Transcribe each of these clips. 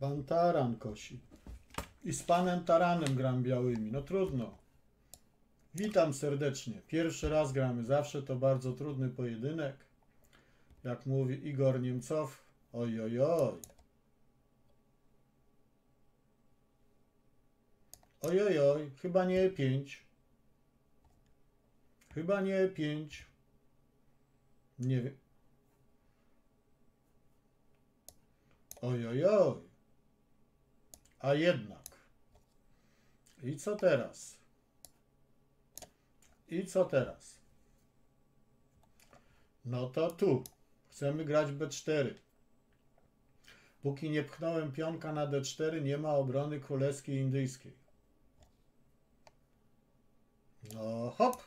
Pan Taran kosi. I z panem Taranem gram białymi. No trudno. Witam serdecznie. Pierwszy raz gramy. Zawsze to bardzo trudny pojedynek. Jak mówi Igor Niemcow. Oj, oj, oj. Oj, oj, oj. Chyba nie 5. Chyba nie 5. Nie wiem. Oj, oj, oj. A jednak. I co teraz? I co teraz? No to tu. Chcemy grać B4. Póki nie pchnąłem pionka na D4, nie ma obrony królewskiej indyjskiej. No hop.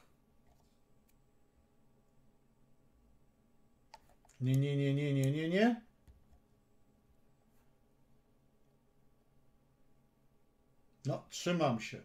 Nie, nie, nie, nie, nie, nie, nie. No, trzymam się.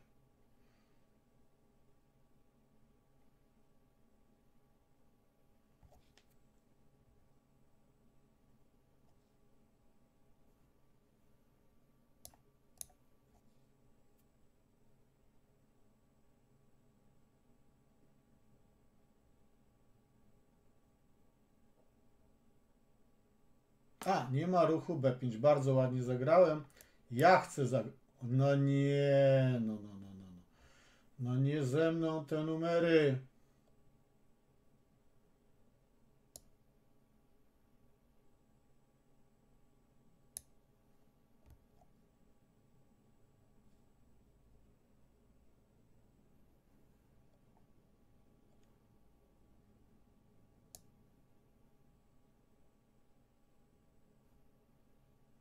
A, nie ma ruchu B5. Bardzo ładnie zagrałem. Ja chcę zagrać. No nie, no, no, no, no. no. No nie ze mną te numery.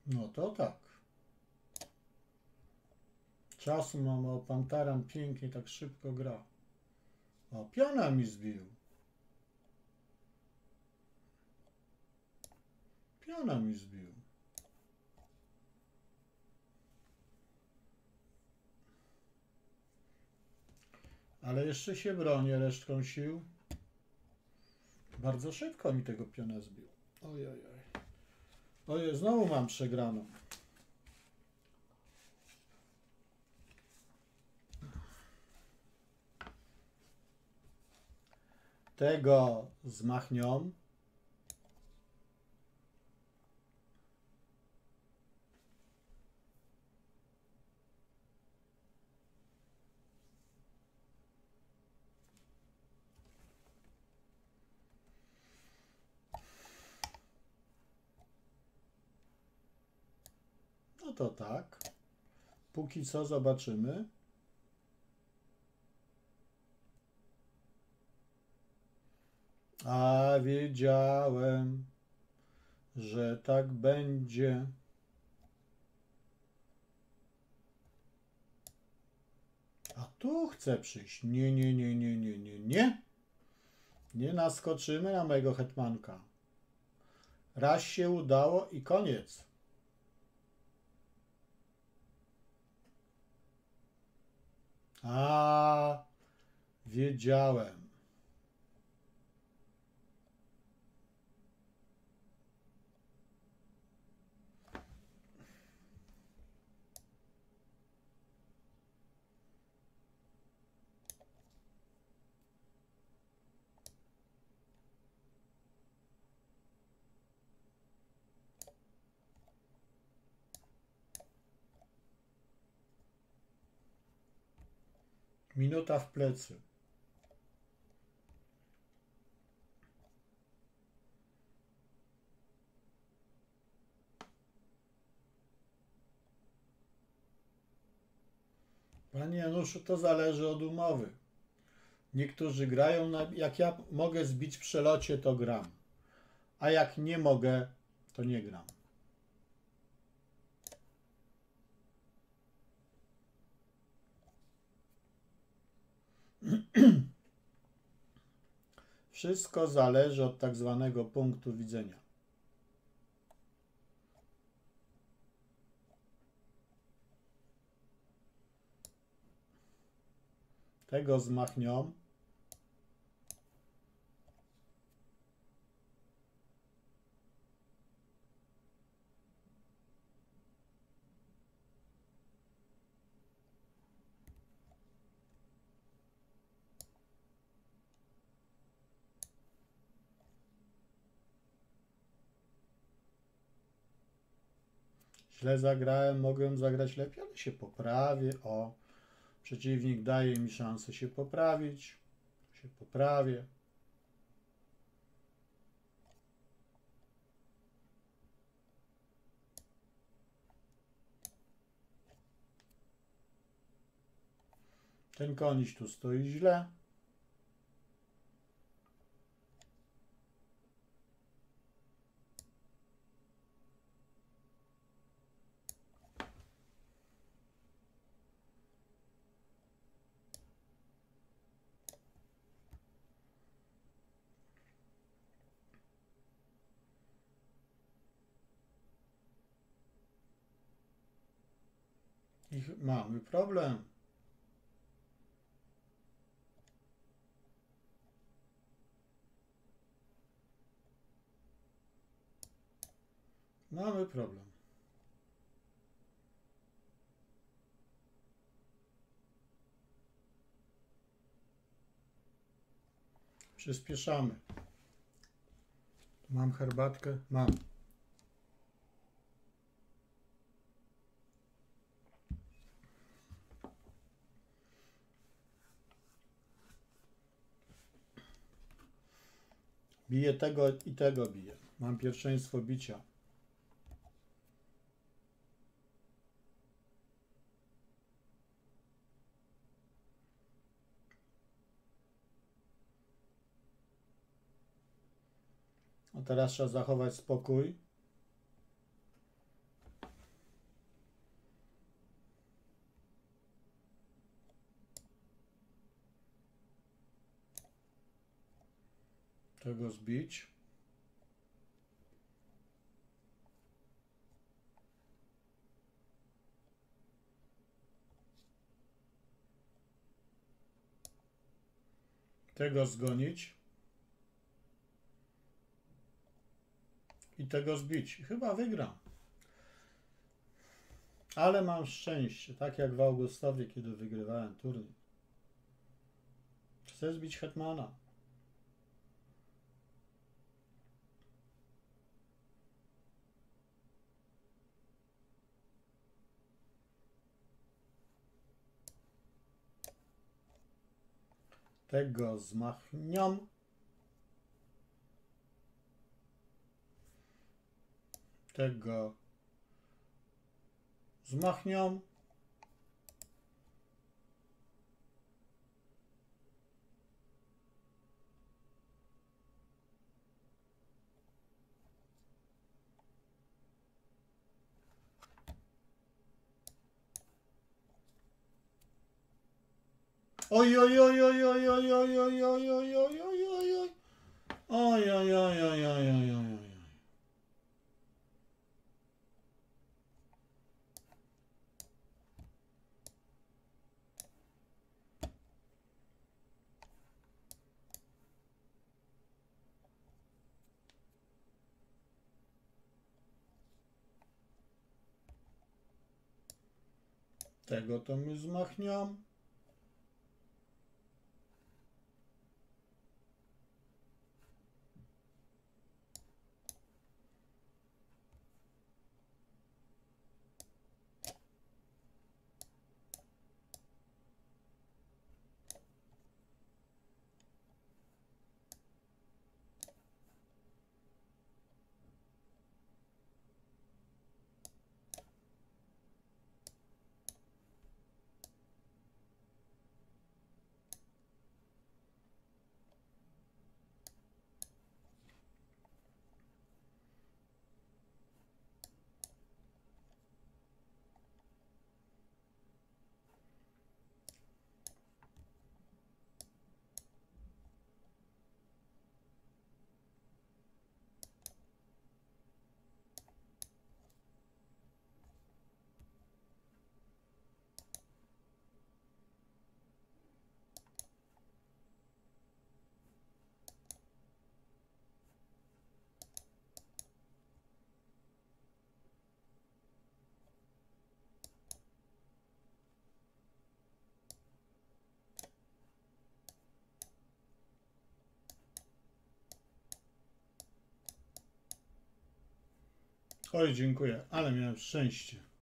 No to tak. Czasu mam, o pan Taran pięknie tak szybko gra. O, piona mi zbił. Piona mi zbił. Ale jeszcze się bronię resztką sił. Bardzo szybko mi tego piona zbił. Oj, oj, oj. Ojej, znowu mam przegraną. Tego z machnią. No to tak. Póki co zobaczymy. A wiedziałem, że tak będzie. A tu chcę przyjść. Nie, nie, nie, nie, nie, nie, nie. Nie naskoczymy na mojego hetmanka. Raz się udało i koniec. A, wiedziałem. Minuta w plecy. Panie Januszu, to zależy od umowy. Niektórzy grają, na, jak ja mogę zbić przelocie, to gram. A jak nie mogę, to nie gram. Wszystko zależy od tak zwanego punktu widzenia. Tego z źle zagrałem, mogłem zagrać lepiej, ale się poprawię. O, przeciwnik daje mi szansę się poprawić. Się poprawię. Ten koniś tu stoi źle. Mamy problem. Mamy problem. Przyspieszamy. Mam herbatkę? Mam. Biję tego i tego biję. Mam pierwszeństwo bicia. A teraz trzeba zachować spokój. Tego zbić. Tego zgonić. i tego zbić. Chyba wygram. Ale mam szczęście, tak jak w Augustowie, kiedy wygrywałem turniej. Chcę zbić Hetmana. Tego zmachniam. tego zmachnią. Oj, oj, oj, oj, oj, oj, oj, oj, oj, oj, oj, oj, oj. Oj, oj, oj, oj, oj, oj, oj, oj. Tego to my zmachniam. Oj, dziękuję, ale miałem szczęście.